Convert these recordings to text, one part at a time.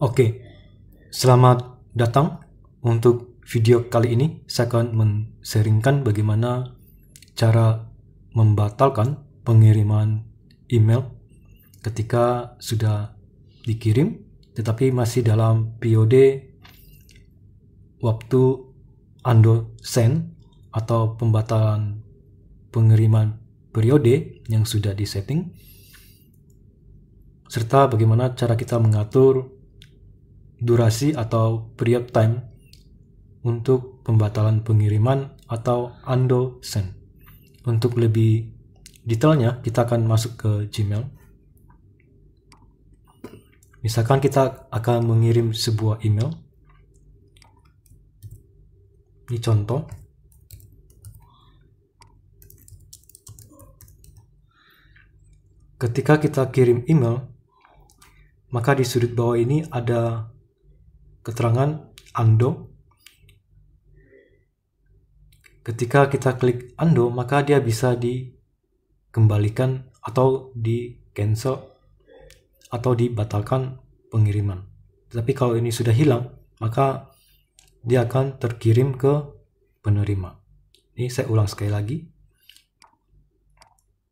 Oke, selamat datang untuk video kali ini. Saya akan men-sharingkan bagaimana cara membatalkan pengiriman email ketika sudah dikirim tetapi masih dalam periode waktu Ando send atau pembatalan pengiriman periode yang sudah disetting serta bagaimana cara kita mengatur durasi atau period time untuk pembatalan pengiriman atau undo send. Untuk lebih detailnya, kita akan masuk ke Gmail. Misalkan kita akan mengirim sebuah email. Ini contoh. Ketika kita kirim email, maka di sudut bawah ini ada keterangan undo. Ketika kita klik undo, maka dia bisa dikembalikan atau di cancel atau dibatalkan pengiriman. Tapi kalau ini sudah hilang, maka dia akan terkirim ke penerima. Ini saya ulang sekali lagi.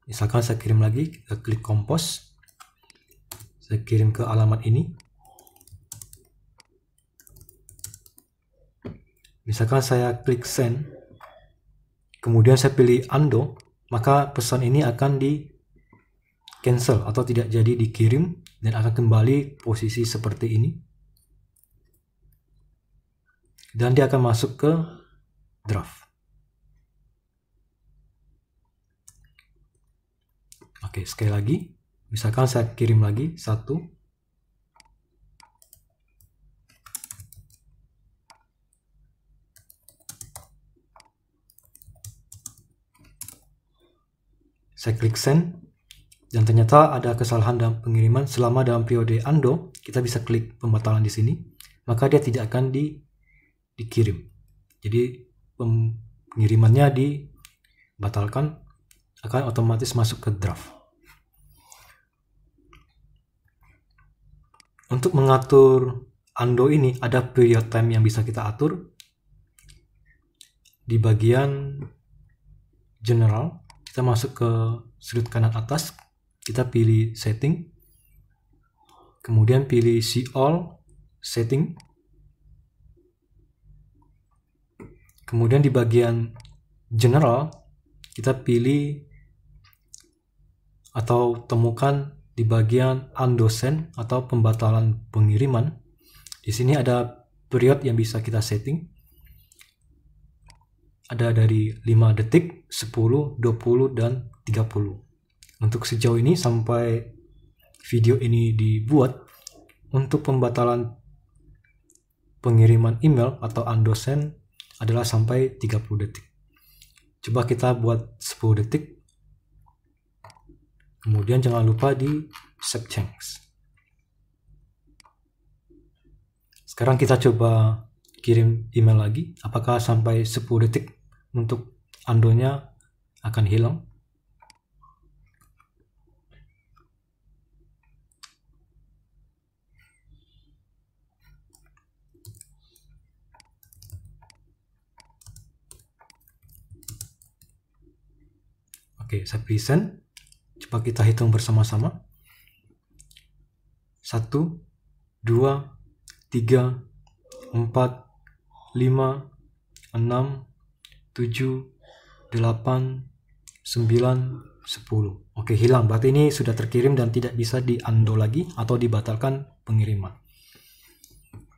Misalkan saya kirim lagi, kita klik kompos. Saya kirim ke alamat ini. Misalkan saya klik send, kemudian saya pilih undo, maka pesan ini akan di cancel atau tidak jadi dikirim dan akan kembali posisi seperti ini. Dan dia akan masuk ke draft. Oke, sekali lagi. Misalkan saya kirim lagi satu saya klik send dan ternyata ada kesalahan dalam pengiriman. Selama dalam periode undo kita bisa klik pembatalan di sini maka dia tidak akan di dikirim. Jadi pengirimannya dibatalkan akan otomatis masuk ke draft. Untuk mengatur undo ini ada period time yang bisa kita atur di bagian general kita masuk ke sudut kanan atas. Kita pilih setting. Kemudian pilih see all setting. Kemudian di bagian general kita pilih atau temukan di bagian undo send atau pembatalan pengiriman. Di sini ada period yang bisa kita setting ada dari 5 detik, 10, 20, dan 30. Untuk sejauh ini sampai video ini dibuat, untuk pembatalan pengiriman email atau undosen adalah sampai 30 detik. Coba kita buat 10 detik. Kemudian jangan lupa di save change. Sekarang kita coba kirim email lagi. Apakah sampai 10 detik untuk andonya akan hilang. Oke, saya present. Coba kita hitung bersama-sama. Satu, dua, tiga, empat, lima, enam, 7, 8, 9, 10. Oke, hilang. Berarti ini sudah terkirim dan tidak bisa di-undo lagi atau dibatalkan pengiriman.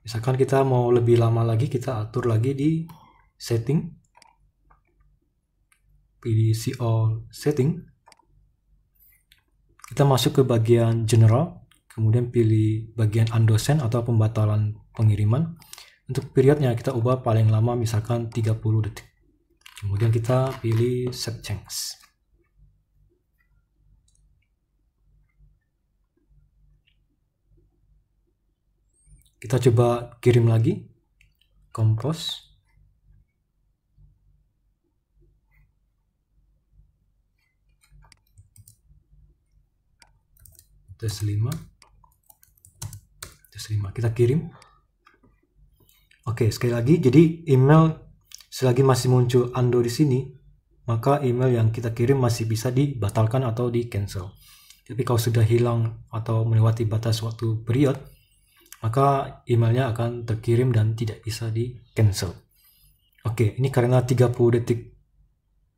Misalkan kita mau lebih lama lagi, kita atur lagi di setting. See all setting. Kita masuk ke bagian general, kemudian pilih bagian undo send atau pembatalan pengiriman. Untuk periodnya kita ubah paling lama misalkan 30 detik. Kemudian kita pilih set change. Kita coba kirim lagi. Compose. Tes 5. Tes tes 5 kita kirim oke sekali lagi jadi email selagi masih muncul ando di sini maka email yang kita kirim masih bisa dibatalkan atau di cancel tapi kalau sudah hilang atau melewati batas waktu period maka emailnya akan terkirim dan tidak bisa di cancel oke ini karena 30 detik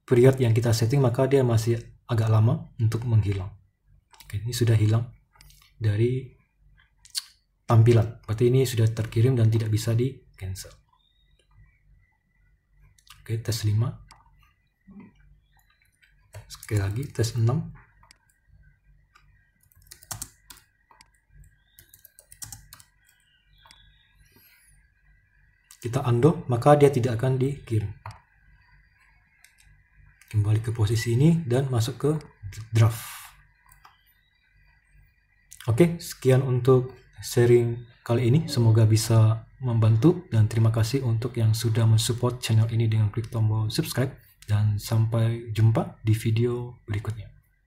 period yang kita setting maka dia masih agak lama untuk menghilang. Oke ini sudah hilang dari tampilan. Berarti ini sudah terkirim dan tidak bisa di cancel oke tes 5 sekali lagi tes 6 kita undo maka dia tidak akan dikirim. Kembali ke posisi ini dan masuk ke draft. Oke sekian untuk sharing kali ini. Semoga bisa membantu dan terima kasih untuk yang sudah mensupport channel ini dengan klik tombol subscribe dan sampai jumpa di video berikutnya